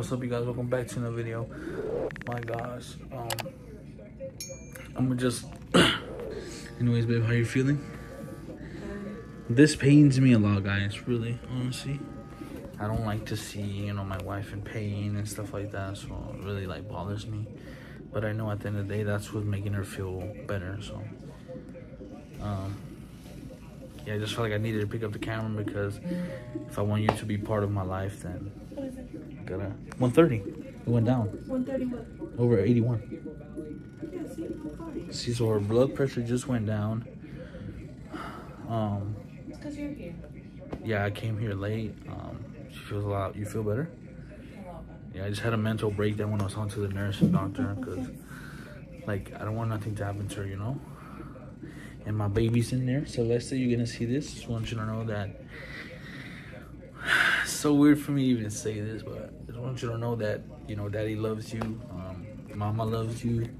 what's up you guys? Welcome back to another video. My gosh um i'm gonna just anyways babe how you feeling? This pains me a lot guys really honestly. I don't like to see you know my wife in pain and stuff like that so it really like bothers me. But i know at the end of the day that's what's making her feel better so um yeah i just felt like i needed to pick up the camera because if i want you to be part of my life then? Got a 130. It went down 130 what? over 81. Yeah, see, fine. See, so her blood pressure just went down. Um, It's because you're here. yeah, I came here late. Um, she feels a lot. You feel better? A lot better. Yeah, I just had a mental breakdown when I was talking to the nurse and doctor because, like, I don't want nothing to happen to her, you know. And my baby's in there, Celeste. You're gonna see this. Just want you to know that. It's so weird for me to even say this, but I just want you to know that you know, Daddy loves you. Um, Mama loves you.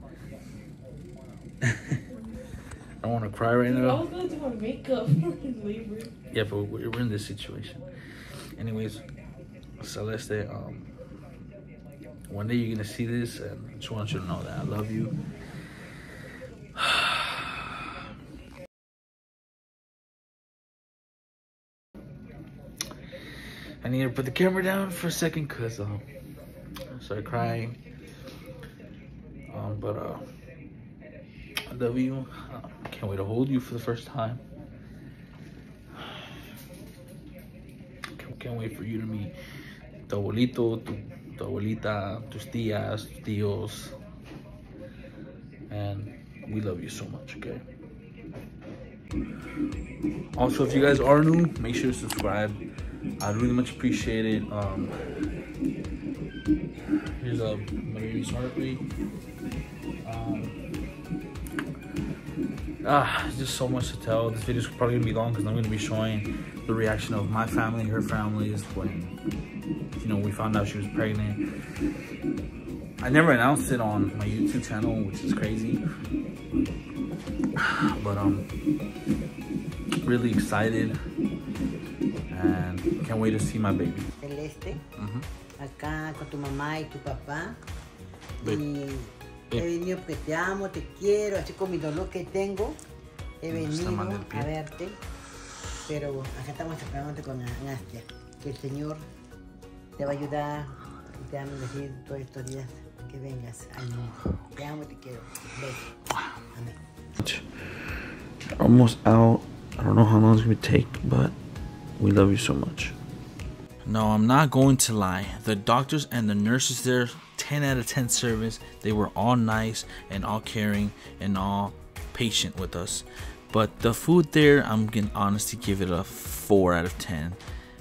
I don't want to cry right Dude, I was gonna do my makeup for labor. Yeah, but we're in this situation. Anyways, Celeste, um, one day you're gonna see this, and I just want you to know that I love you. Need to put the camera down for a second because um, I started crying. Um, but uh, I love you. Can't wait to hold you for the first time. Can't, can't wait for you to meet tu abuelito, tu, tu abuelita, tus tías, tus tíos. And we love you so much, okay? Also, if you guys are new, make sure to subscribe. I'd really much appreciate it. Um, here's a my baby's. Um, ah, just so much to tell. This video's probably gonna be long because I'm gonna be showing the reaction of my family, her families when you know we found out she was pregnant. I never announced it on my YouTube channel, which is crazy. But um, really excited can't wait to see my baby. Celeste, Mhm. acá con tu mamá y tu papá. Babe. Y Babe. he venido porque te amo, te quiero, así con mi dolor que tengo. He Me venido a verte, pero acá estamos esperándote con Nastia. Que el Señor te va a ayudar y te va a bendecir todos estos días que vengas al mundo. Te amo te quiero. Beso. Amén. almost out. I don't know how long it's gonna take, but we love you so much. No, I'm not going to lie. The doctors and the nurses there, 10 out of 10 service. They were all nice and all caring and all patient with us. But the food there, I'm gonna honestly give it a 4 out of 10.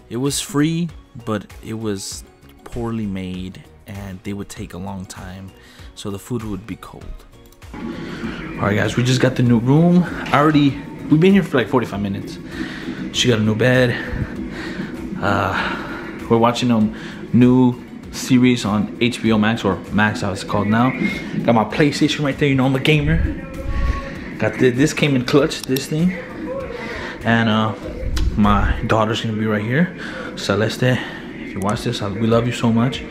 It was free, but it was poorly made and they would take a long time. So the food would be cold. All right, guys, we just got the new room. I already, we've been here for like 45 minutes. She got a new bed. Uh, we're watching a new series on HBO Max or Max, how it's called now. Got my PlayStation right there. You know, I'm a gamer. Got the, this came in clutch, this thing, and uh, my daughter's gonna be right here, Celeste. If you watch this, I, we love you so much.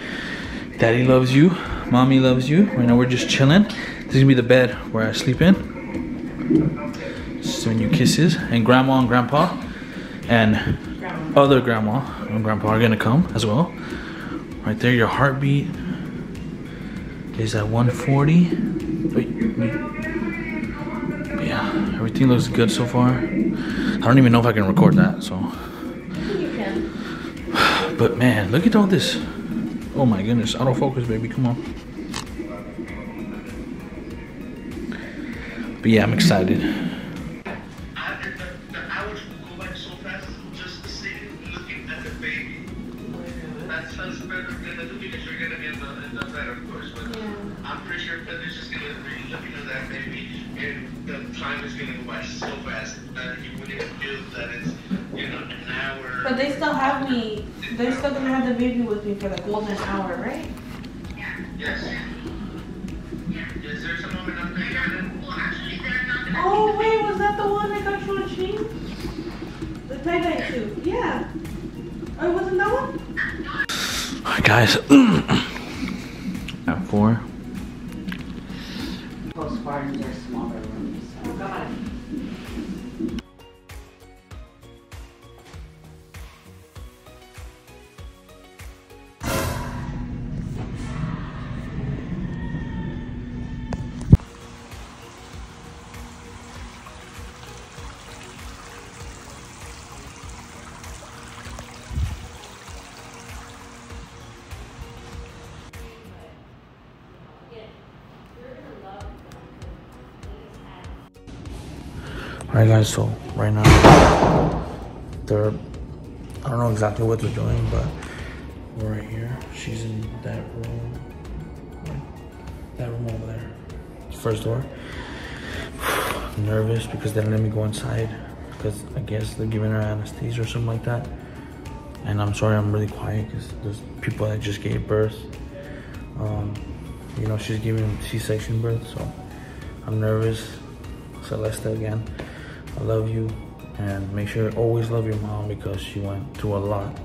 Daddy loves you. Mommy loves you. Right now we're just chilling. This is gonna be the bed where I sleep in. Sending you kisses. And grandma and grandpa and other grandma and grandpa are gonna come as well. Right there, your heartbeat is at 140. Wait. Yeah, everything looks good so far. I don't even know if I can record that, so. But man, look at all this. Oh my goodness, autofocus, baby, come on. But yeah, I'm excited. That sounds better than the because you're gonna get the, in the bed, of course. But I'm pretty sure that it's just gonna be looking at that baby, and the time is gonna go by so fast that you wouldn't even feel that it's you know an hour. But they still have me. They're still gonna have the baby with me for the golden hour, right? yes. Is there some moment up there? Well, actually, they're not. Oh wait, was that the one that got you a chain? The tie dye suit. Yeah. Oh, wasn't that one? Alright guys. At four. Postpartums are smaller rooms. Alright oh, guys, so right now they're I don't know exactly what they're doing, but we're right here. She's in that room. That room over there. First door. Nervous because they didn't let me go inside because I guess they're giving her anesthesia or something like that. And I'm sorry I'm really quiet because there's people that just gave birth. Um, you know, she's giving C-section birth, so I'm nervous. Celeste again. I love you and make sure always love your mom because she went through a lot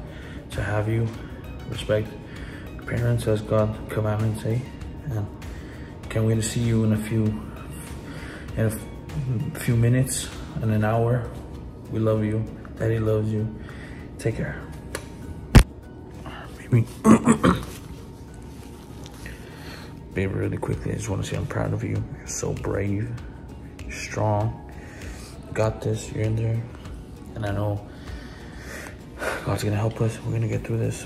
to have you. Respect your parents as God commandments say and can't wait to see you in a few in a few minutes in an hour. We love you. Daddy loves you. Take care. Baby. Baby, really quickly, I just want to say I'm proud of you. You're so brave, strong. Got this, you're in there. And I know God's gonna help us. We're gonna get through this.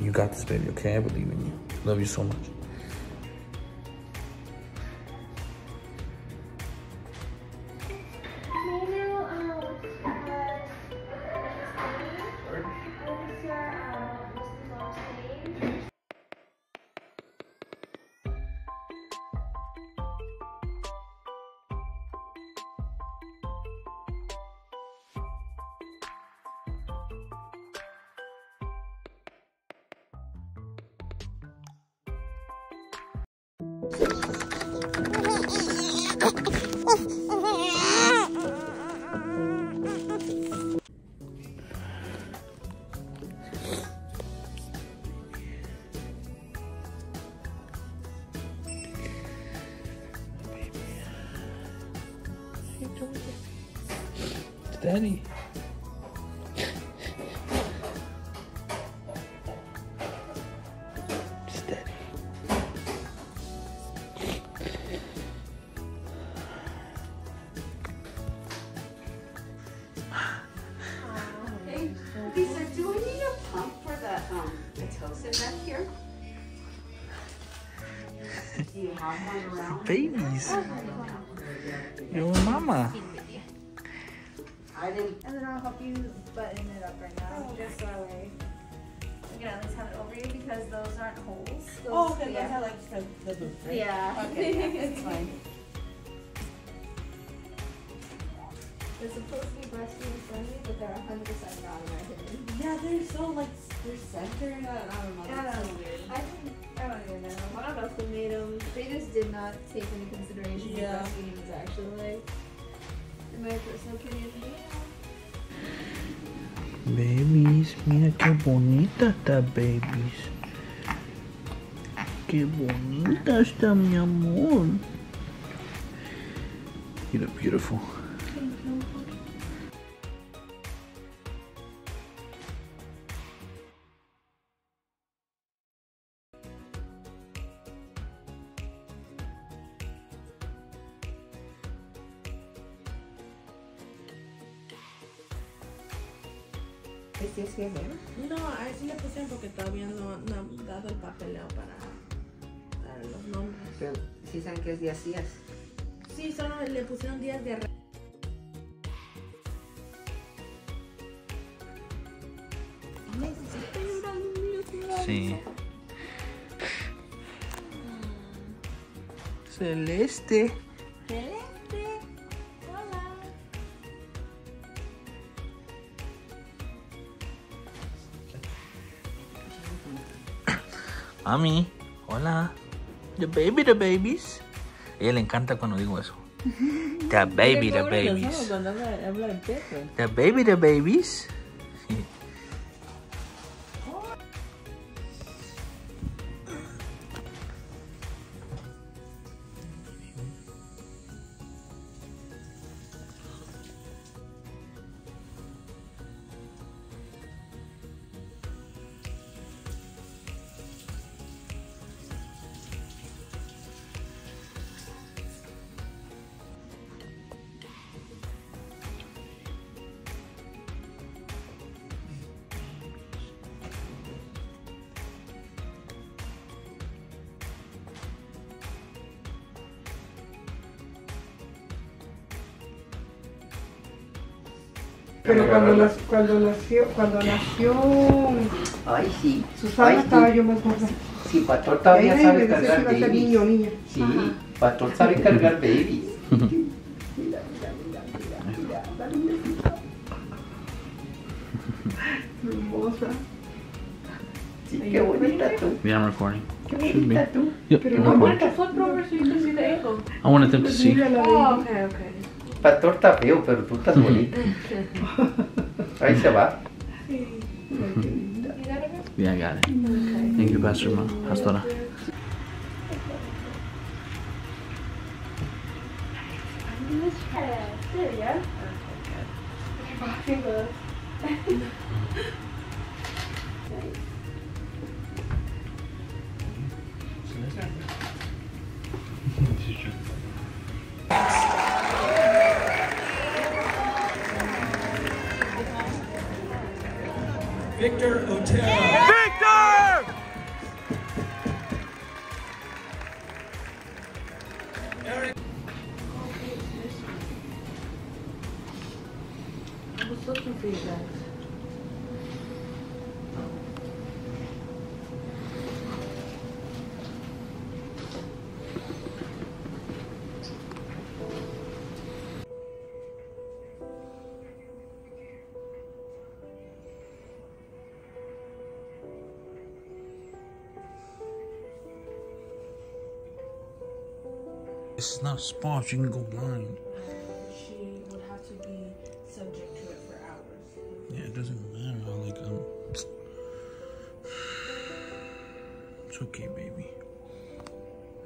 You got this, baby, okay? I believe in you. Love you so much. Daddy. Pitocin back here? Do you have one around? Babies. Oh, Your mama. I didn't, And then I'll help you button it up right now, oh, just so that way we can at least have it over you because those aren't holes. Those, Oh, okay, yeah. that's how like the, the booth, right? Yeah. Okay, yeah, it's fine. They're supposed to be breastfeeding friendly, but they're 100% not in my opinion. Yeah, they're so like they're centered. I I don't know. I That's don't so weird. I think, I don't even know. I don't know who made them. They just did not take into consideration Yeah. what breastfeeding is actually like. In my personal opinion. Babies, mira qué bonita está, babies. Qué bonita está, mi amor. You look beautiful. ¿Es es que ver? No, a sí le pusieron porque todavía no, no han dado el papeleo para los nombres. Pero sí saben que es de asías. Sí, solo le pusieron días de Sí. Celeste. Celeste, Mami, hola. The baby, the babies. A ella le encanta cuando digo eso. The baby, the babies. The baby, the babies. Pero cuando, nas- cuando nació, cuando nació Ay, sí. Susana Ay, estaba sí. yo más gorda. Sí, Pastor Ella todavía me sabe decía si cargar iba a ser babies. niño o niña. Sí, Pastor sabe cargar babies. Hermosa. Sí, qué bonita tú. Yeah, I'm recording. Qué Should be. bonita tú. Yep, Pero I'm no recording. The flip over so you can see the ankle. I wanted them to see. Mira la Oh, baby. okay, okay. Pastor está feo, pero tú estás bonita. Ahí se va. Yeah, I got it. Thank you, Pastor Ma. Pastora. There you Victor Otero. This is not spa. You can go blind. She would have to be subject to it for hours. Yeah, it doesn't matter. Like, um, it's okay, baby.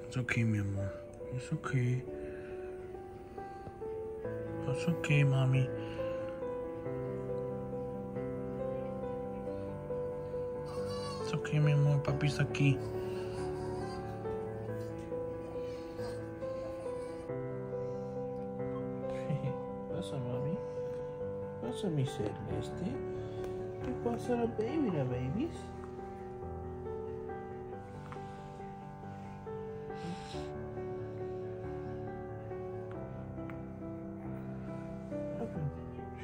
It's okay, mi amor. It's okay. It's okay, mommy. It's okay, mi amor. Papi está aquí. Mi celeste. ¿Qué pasa, baby, la babies?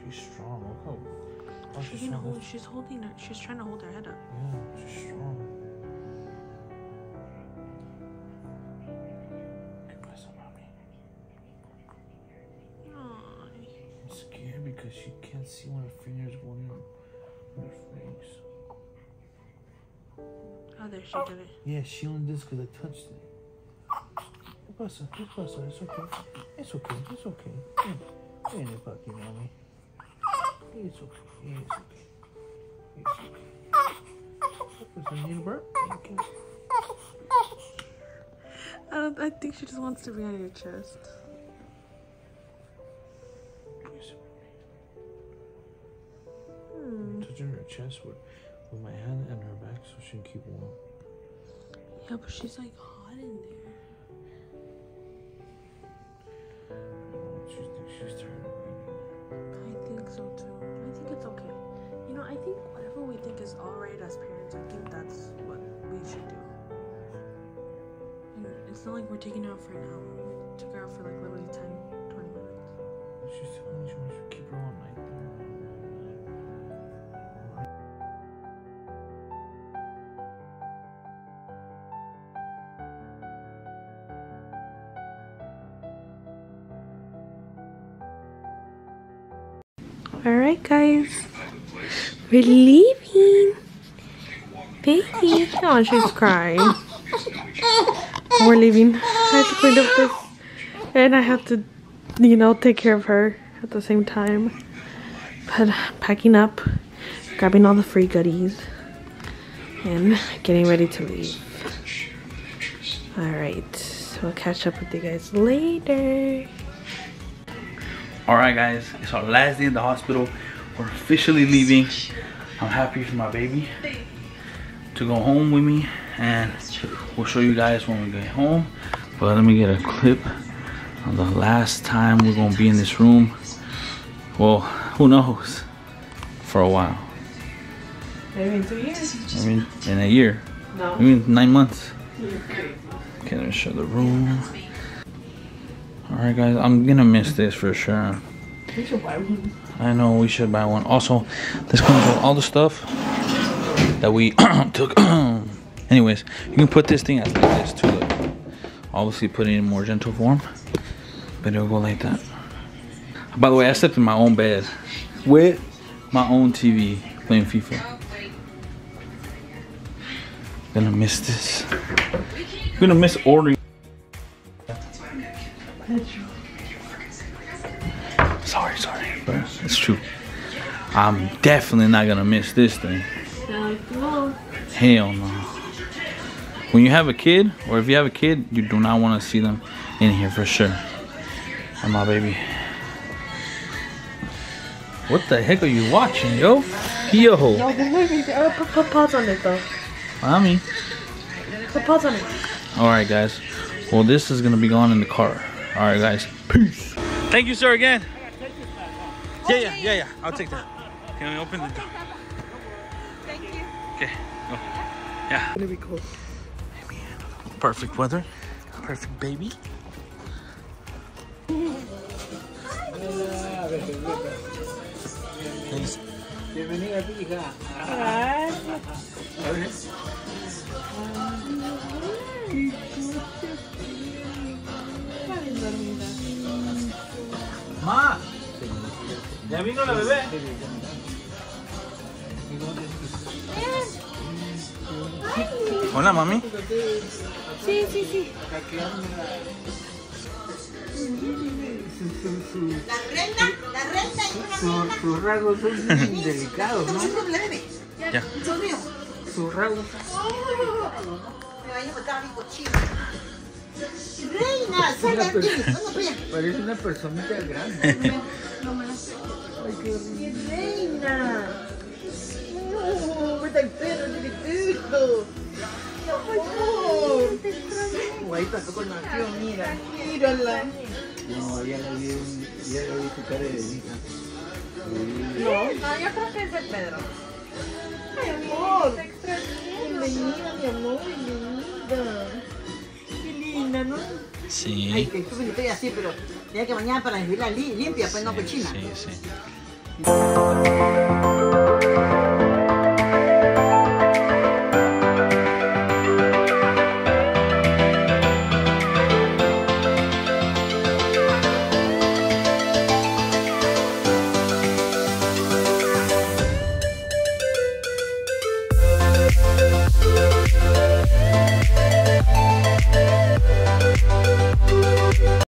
She's strong. Look how. Oh, she's She's, strong. hold, she's holding her. She's trying to hold her head up. Yeah, she's strong. Because she can't see when her fingers go in her face. Oh, there she oh. did it. Yeah, she only did this because I touched it. ¿Qué pasa? ¿Qué pasa? It's okay. It's okay. It's okay. Ven, ven, papi, mami. It's okay. It's okay. It's okay. ¿Qué pasa? Need a burp? Thank you. I, don't, I think she just wants to be on your chest. Her chest with, with my hand and her back so she can keep warm. Yeah, but she's like hot in there. Oh, She thinks she's tired of. I think so too. I think it's okay. You know, I think whatever we think is alright as parents, I think that's what we should do. And it's not like we're taking her out for an hour. We took her out for like literally 10, Alright, guys. We're leaving. Baby. Oh, she's crying. We're leaving. I have to clean up this. And I have to, you know, take care of her at the same time. But packing up, grabbing all the free goodies, and getting ready to leave. Alright. So we'll catch up with you guys later. Alright guys, it's our last day in the hospital. We're officially leaving. I'm happy for my baby to go home with me and we'll show you guys when we get home. But let me get a clip of the last time we're gonna be in this room. Well, who knows? For a while. Maybe in two years. I mean, in a year. No. I mean, nine months. Okay, let me show the room. Alright guys, I'm gonna miss this for sure. I I know we should buy one. Also, this comes with all the stuff that we took. Anyways, you can put this thing as like this too. Look. Obviously, put it in more gentle form, but it'll go like that. By the way, I slept in my own bed with my own TV playing FIFA. Gonna miss this. Gonna miss ordering. I'm definitely not gonna miss this thing. Hell no. When you have a kid, or if you have a kid, you do not want to see them in here for sure. And my baby. What the heck are you watching, yo? Yo. No. Oh, put, put pause on it though. Mommy. Put pause on it. Alright, guys. Well, this is going to be gone in the car. Alright, guys. Peace. Thank you, sir, again. Yeah, yeah, yeah, yeah. I'll take that. Can I open the door? Thank you. Okay. Go. Yeah. Gonna be cool. Perfect weather. Perfect baby. Thanks. Bienvenida, hija. Ma. ¿Ya vino la bebé? Hola, mami. Sí, sí, sí. La renta, la renta es una Sus rasgos son delicados, ¿no? Ya. Sus rasgos. Me vaya a botar mi cochino. Reina, sal de aquí. Parece una personita grande. Ay, qué horrible. Reina. No, me está el perro, tiene. Ay, amor. Guay, tampoco nació, mira. Mírala. No, ya le vi, ya le vi tu cara de hija. No, no, yo creo que es de Pedro. Ay, amor. Bienvenida, mi amor, bienvenida. Qué linda, ¿no? Ay, Sí. que tú estoy así, pero tenía que bañar para li- limpia, pues no cochina. Sí, sí.